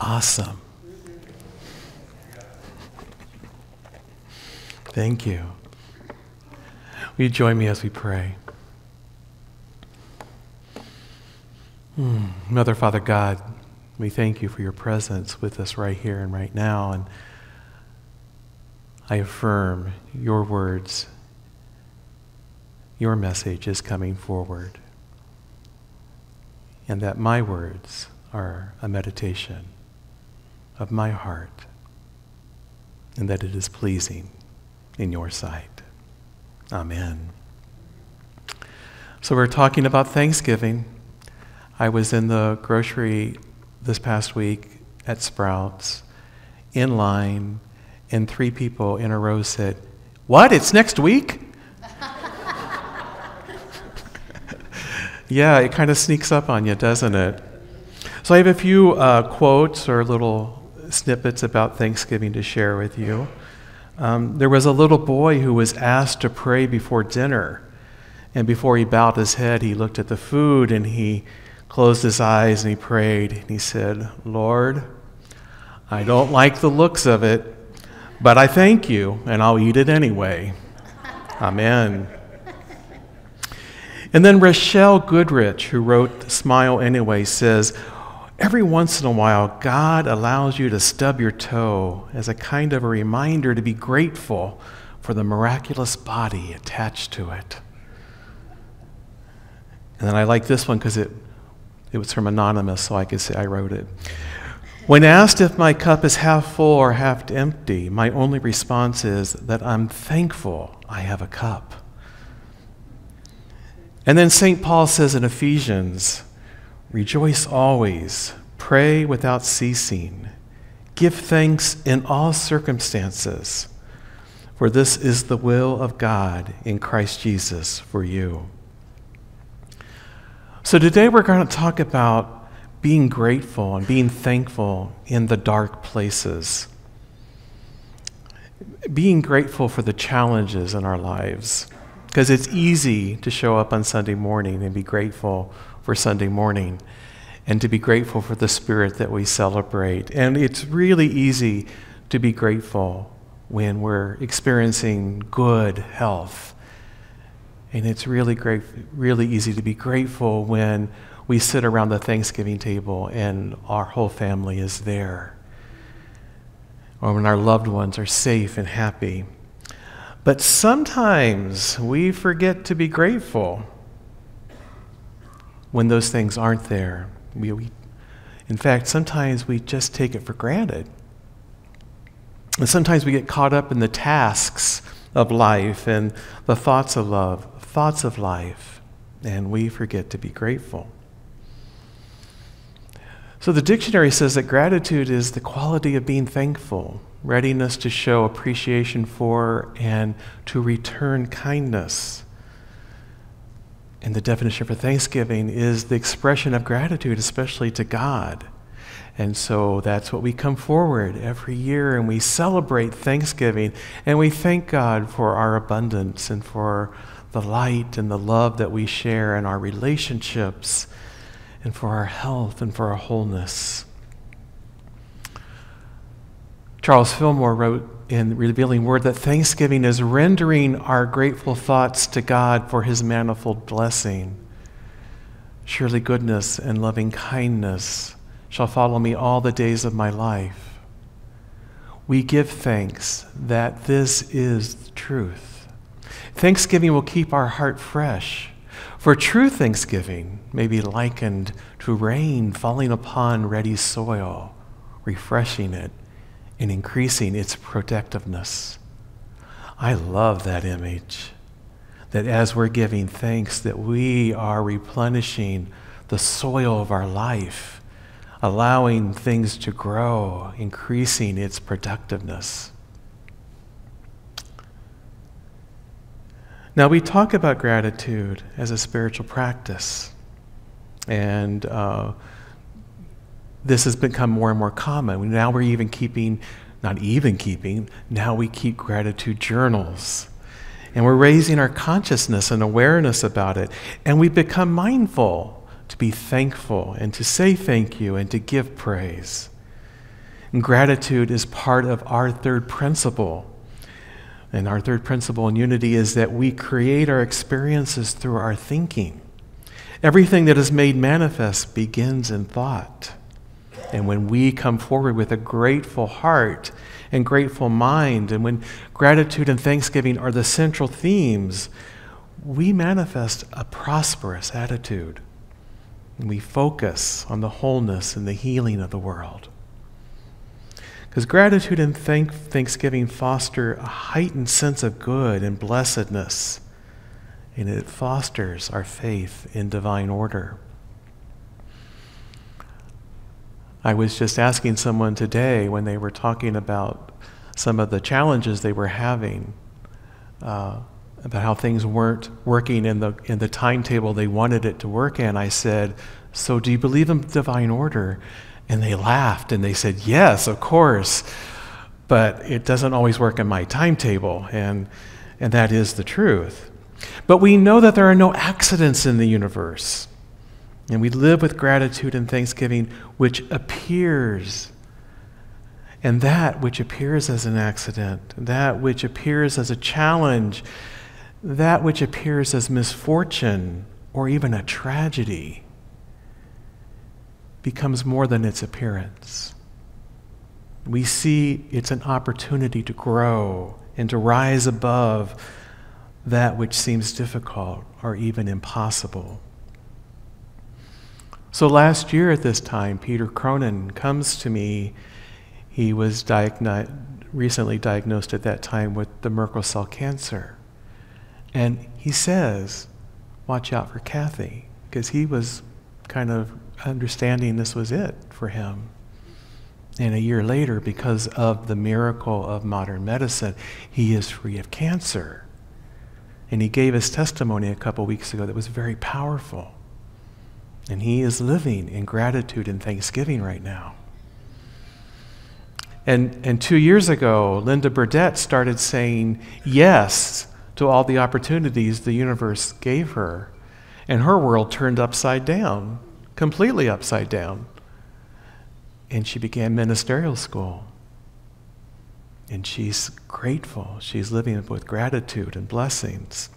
Awesome. Thank you. Will you join me as we pray? Hmm. Mother, Father God, we thank you for your presence with us right here and right now. And I affirm your words, your message is coming forward. And that my words are a meditation of my heart, and that it is pleasing in your sight. Amen. So, we're talking about Thanksgiving. I was in the grocery this past week at Sprouts in line, and three people in a row said, What? It's next week? yeah, it kind of sneaks up on you, doesn't it? So I have a few uh, quotes or little snippets about Thanksgiving to share with you. Um, there was a little boy who was asked to pray before dinner. And before he bowed his head, he looked at the food and he closed his eyes and he prayed. And he said, Lord, I don't like the looks of it, but I thank you and I'll eat it anyway. Amen. And then Richelle Goodrich, who wrote Smile Anyway, says, Every once in a while, God allows you to stub your toe as a kind of a reminder to be grateful for the miraculous body attached to it. And then I like this one because it, it was from Anonymous, so I could say I wrote it. When asked if my cup is half full or half empty, my only response is that I'm thankful I have a cup. And then St. Paul says in Ephesians, Rejoice always, pray without ceasing, give thanks in all circumstances, for this is the will of God in Christ Jesus for you. So today we're going to talk about being grateful and being thankful in the dark places. Being grateful for the challenges in our lives. Because it's easy to show up on Sunday morning and be grateful for Sunday morning and to be grateful for the spirit that we celebrate. And it's really easy to be grateful when we're experiencing good health. And it's really great, really easy to be grateful when we sit around the Thanksgiving table and our whole family is there. Or when our loved ones are safe and happy. But sometimes we forget to be grateful when those things aren't there. We, we, in fact, sometimes we just take it for granted. And sometimes we get caught up in the tasks of life and the thoughts of love, thoughts of life, and we forget to be grateful. So the dictionary says that gratitude is the quality of being thankful, readiness to show appreciation for and to return kindness. And the definition for thanksgiving is the expression of gratitude, especially to God. And so that's what we come forward every year and we celebrate Thanksgiving and we thank God for our abundance and for the light and the love that we share in our relationships and for our health and for our wholeness. Charles Fillmore wrote in Revealing Word that thanksgiving is rendering our grateful thoughts to God for his manifold blessing. Surely goodness and loving kindness shall follow me all the days of my life. We give thanks that this is the truth. Thanksgiving will keep our heart fresh, for true thanksgiving may be likened to rain falling upon ready soil, refreshing it and increasing its protectiveness. I love that image. That as we're giving thanks, that we are replenishing the soil of our life, allowing things to grow, increasing its productiveness. Now, we talk about gratitude as a spiritual practice. And uh, this has become more and more common. Now we're even keeping, not even keeping, now we keep gratitude journals. And we're raising our consciousness and awareness about it. And we become mindful to be thankful and to say thank you and to give praise. And gratitude is part of our third principle. And our third principle in unity is that we create our experiences through our thinking. Everything that is made manifest begins in thought. And when we come forward with a grateful heart and grateful mind, and when gratitude and thanksgiving are the central themes, we manifest a prosperous attitude. And we focus on the wholeness and the healing of the world. Because gratitude and thank- thanksgiving foster a heightened sense of good and blessedness, and it fosters our faith in divine order. I was just asking someone today when they were talking about some of the challenges they were having, uh, about how things weren't working in the, in the timetable they wanted it to work in. I said, So, do you believe in divine order? And they laughed and they said, Yes, of course. But it doesn't always work in my timetable. And, and that is the truth. But we know that there are no accidents in the universe. And we live with gratitude and thanksgiving, which appears. And that which appears as an accident, that which appears as a challenge, that which appears as misfortune or even a tragedy becomes more than its appearance. We see it's an opportunity to grow and to rise above that which seems difficult or even impossible. So last year at this time, Peter Cronin comes to me. He was diagno- recently diagnosed at that time with the Merkel cell cancer. And he says, Watch out for Kathy, because he was kind of understanding this was it for him. And a year later, because of the miracle of modern medicine, he is free of cancer. And he gave his testimony a couple weeks ago that was very powerful. And he is living in gratitude and thanksgiving right now. And, and two years ago, Linda Burdett started saying yes to all the opportunities the universe gave her. And her world turned upside down completely upside down. And she began ministerial school. And she's grateful. She's living with gratitude and blessings.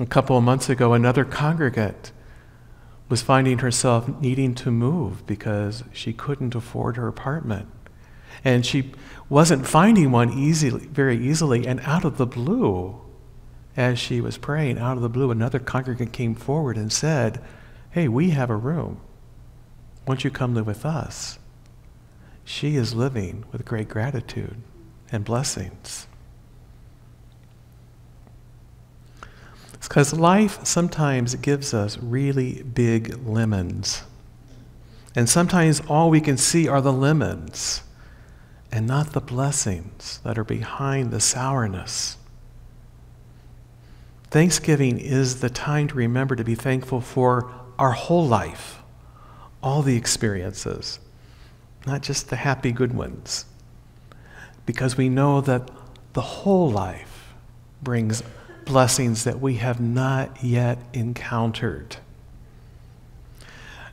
A couple of months ago, another congregant was finding herself needing to move because she couldn't afford her apartment. And she wasn't finding one easily, very easily. And out of the blue, as she was praying, out of the blue, another congregant came forward and said, Hey, we have a room. Won't you come live with us? She is living with great gratitude and blessings. Because life sometimes gives us really big lemons. And sometimes all we can see are the lemons and not the blessings that are behind the sourness. Thanksgiving is the time to remember to be thankful for our whole life, all the experiences, not just the happy good ones, because we know that the whole life brings blessings that we have not yet encountered.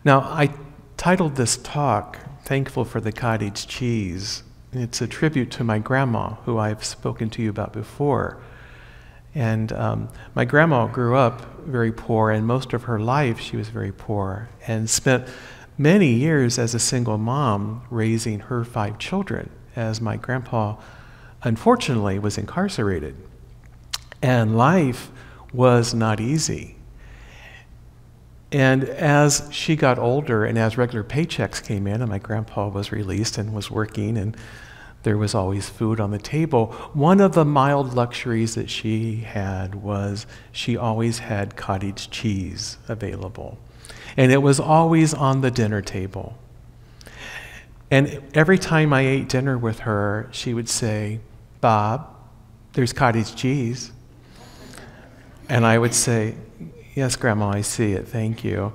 Now, I titled this talk, Thankful for the Cottage Cheese. It's a tribute to my grandma, who I've spoken to you about before. And um, my grandma grew up very poor, and most of her life she was very poor, and spent many years as a single mom raising her five children, as my grandpa unfortunately was incarcerated. And life was not easy. And as she got older and as regular paychecks came in, and my grandpa was released and was working and there was always food on the table. One of the mild luxuries that she had was she always had cottage cheese available. And it was always on the dinner table. And every time I ate dinner with her, she would say, Bob, there's cottage cheese. And I would say, Yes, Grandma, I see it. Thank you.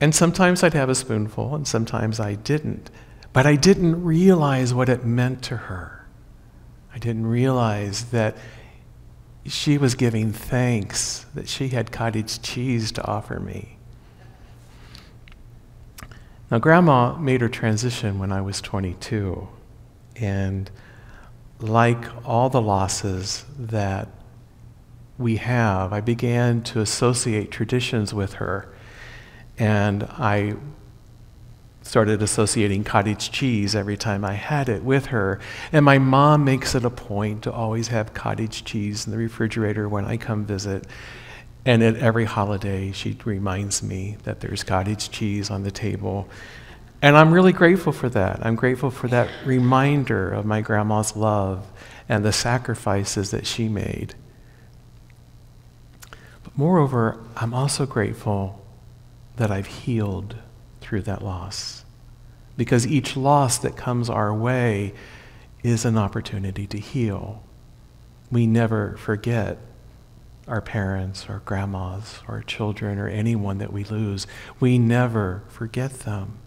And sometimes I'd have a spoonful, and sometimes I didn't. But I didn't realize what it meant to her. I didn't realize that she was giving thanks that she had cottage cheese to offer me. Now, Grandma made her transition when I was 22. And like all the losses that we have, I began to associate traditions with her. And I started associating cottage cheese every time I had it with her. And my mom makes it a point to always have cottage cheese in the refrigerator when I come visit. And at every holiday, she reminds me that there's cottage cheese on the table. And I'm really grateful for that. I'm grateful for that reminder of my grandma's love and the sacrifices that she made. Moreover, I'm also grateful that I've healed through that loss. Because each loss that comes our way is an opportunity to heal. We never forget our parents or grandmas or children or anyone that we lose. We never forget them.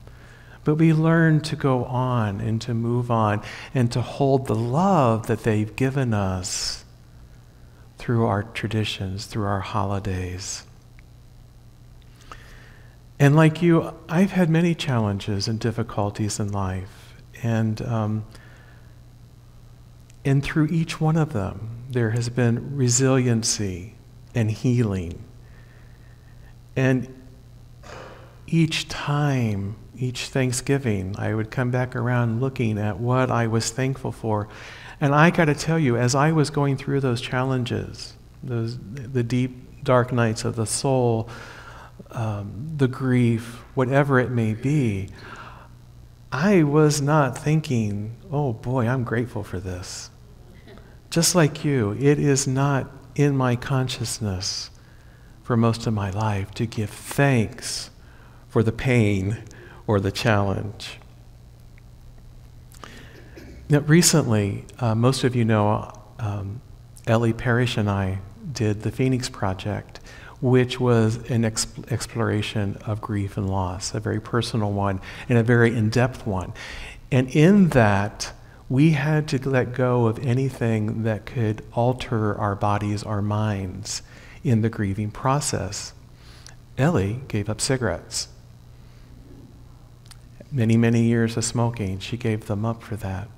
But we learn to go on and to move on and to hold the love that they've given us through our traditions, through our holidays. And like you, I've had many challenges and difficulties in life. And, um, and through each one of them, there has been resiliency and healing. And each time, each Thanksgiving, I would come back around looking at what I was thankful for. And I got to tell you, as I was going through those challenges, those, the deep, dark nights of the soul, um, the grief, whatever it may be, I was not thinking, oh boy, I'm grateful for this. Just like you, it is not in my consciousness for most of my life to give thanks for the pain or the challenge. Now, recently, uh, most of you know um, Ellie Parrish and I did the Phoenix Project, which was an exp- exploration of grief and loss, a very personal one and a very in depth one. And in that, we had to let go of anything that could alter our bodies, our minds in the grieving process. Ellie gave up cigarettes. Many, many years of smoking, she gave them up for that.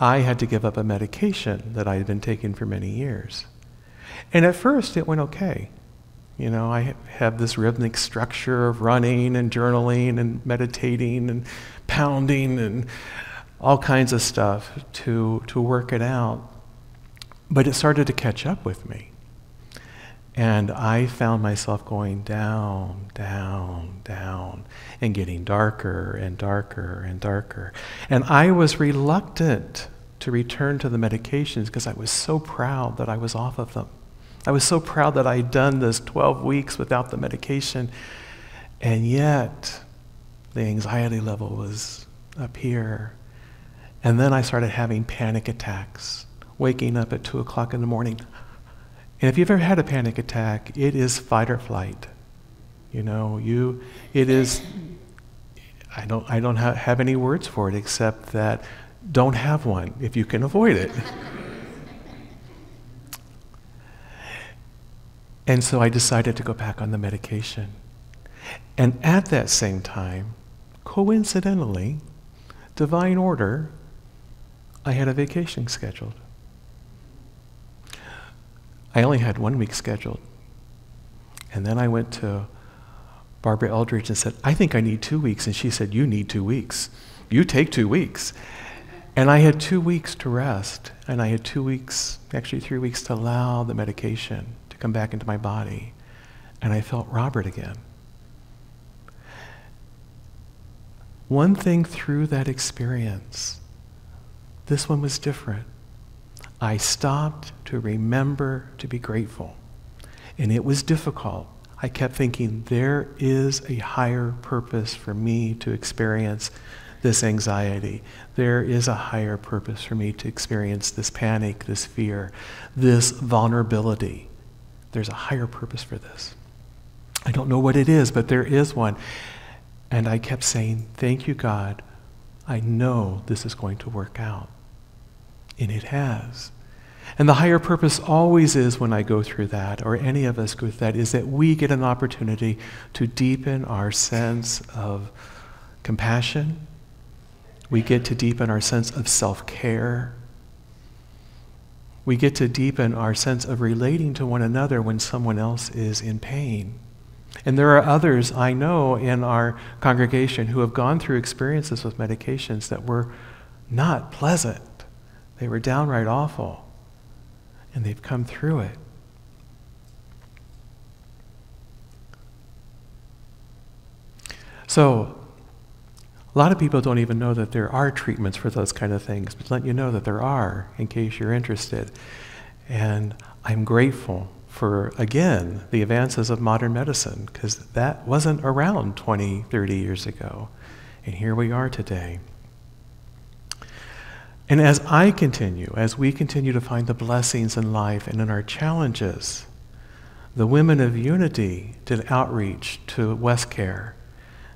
I had to give up a medication that I had been taking for many years. And at first, it went okay. You know, I have this rhythmic structure of running and journaling and meditating and pounding and all kinds of stuff to, to work it out. But it started to catch up with me. And I found myself going down, down, down, and getting darker and darker and darker. And I was reluctant to return to the medications because I was so proud that I was off of them. I was so proud that I'd done this 12 weeks without the medication. And yet, the anxiety level was up here and then I started having panic attacks, waking up at 2 o'clock in the morning. And if you've ever had a panic attack, it is fight or flight. You know, you, it is, I don't, I don't ha- have any words for it except that don't have one if you can avoid it. and so I decided to go back on the medication. And at that same time, coincidentally, divine order I had a vacation scheduled. I only had one week scheduled. And then I went to Barbara Eldridge and said, I think I need two weeks. And she said, You need two weeks. You take two weeks. And I had two weeks to rest. And I had two weeks, actually three weeks, to allow the medication to come back into my body. And I felt Robert again. One thing through that experience this one was different. I stopped to remember to be grateful. And it was difficult. I kept thinking, there is a higher purpose for me to experience this anxiety. There is a higher purpose for me to experience this panic, this fear, this vulnerability. There's a higher purpose for this. I don't know what it is, but there is one. And I kept saying, Thank you, God. I know this is going to work out. And it has. And the higher purpose always is when I go through that, or any of us go through that, is that we get an opportunity to deepen our sense of compassion. We get to deepen our sense of self care. We get to deepen our sense of relating to one another when someone else is in pain. And there are others I know in our congregation who have gone through experiences with medications that were not pleasant. They were downright awful. And they've come through it. So, a lot of people don't even know that there are treatments for those kind of things, but let you know that there are in case you're interested. And I'm grateful for, again, the advances of modern medicine, because that wasn't around 20, 30 years ago. And here we are today. And as I continue, as we continue to find the blessings in life and in our challenges, the Women of Unity did outreach to WestCare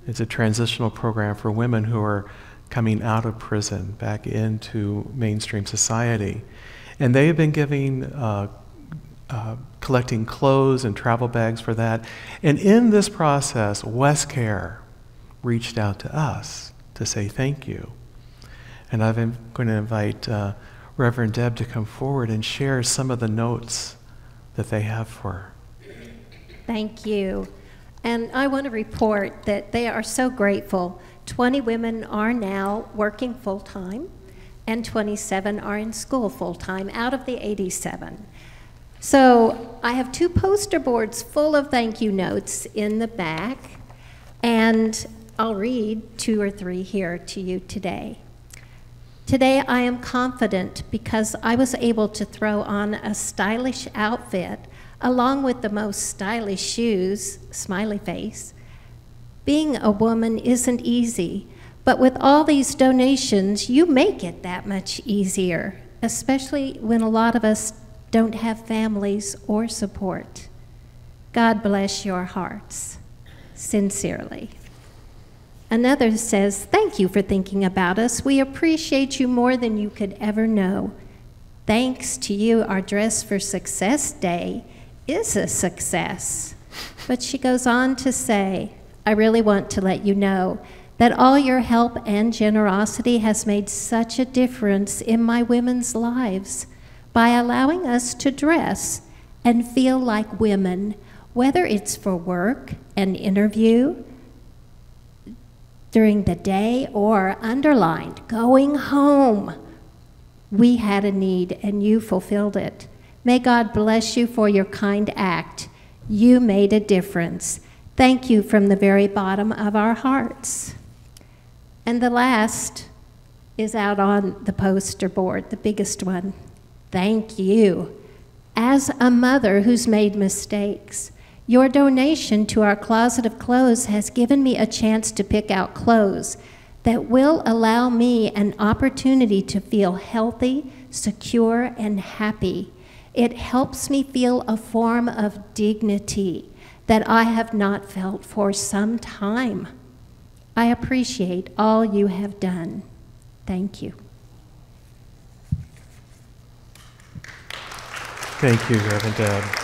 it's a transitional program for women who are coming out of prison back into mainstream society. And they have been giving, uh, uh, collecting clothes and travel bags for that. And in this process, WestCare reached out to us to say thank you. And I'm going to invite uh, Reverend Deb to come forward and share some of the notes that they have for her. Thank you. And I want to report that they are so grateful. 20 women are now working full time, and 27 are in school full time out of the 87. So I have two poster boards full of thank you notes in the back, and I'll read two or three here to you today. Today I am confident because I was able to throw on a stylish outfit along with the most stylish shoes, smiley face. Being a woman isn't easy, but with all these donations, you make it that much easier, especially when a lot of us don't have families or support. God bless your hearts. Sincerely. Another says, Thank you for thinking about us. We appreciate you more than you could ever know. Thanks to you, our Dress for Success Day is a success. But she goes on to say, I really want to let you know that all your help and generosity has made such a difference in my women's lives by allowing us to dress and feel like women, whether it's for work, an interview, during the day, or underlined, going home. We had a need and you fulfilled it. May God bless you for your kind act. You made a difference. Thank you from the very bottom of our hearts. And the last is out on the poster board, the biggest one. Thank you. As a mother who's made mistakes, your donation to our closet of clothes has given me a chance to pick out clothes that will allow me an opportunity to feel healthy, secure, and happy it helps me feel a form of dignity that I have not felt for some time. I appreciate all you have done. Thank you. Thank you, Reverend Deb.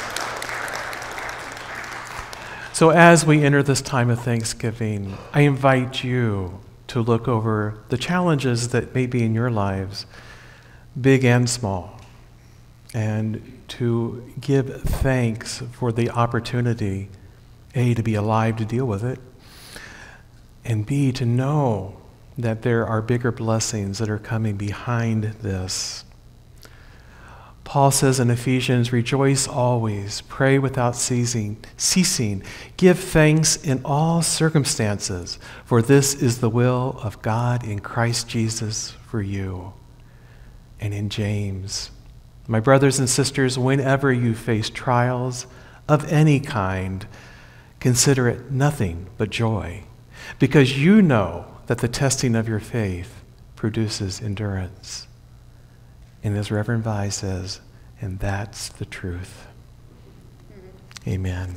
So, as we enter this time of Thanksgiving, I invite you to look over the challenges that may be in your lives, big and small and to give thanks for the opportunity, A, to be alive to deal with it, and B, to know that there are bigger blessings that are coming behind this. Paul says in Ephesians, rejoice always, pray without ceasing, ceasing, give thanks in all circumstances, for this is the will of God in Christ Jesus for you. And in James, my brothers and sisters, whenever you face trials of any kind, consider it nothing but joy, because you know that the testing of your faith produces endurance. And as Reverend Vi says, and that's the truth. Mm-hmm. Amen.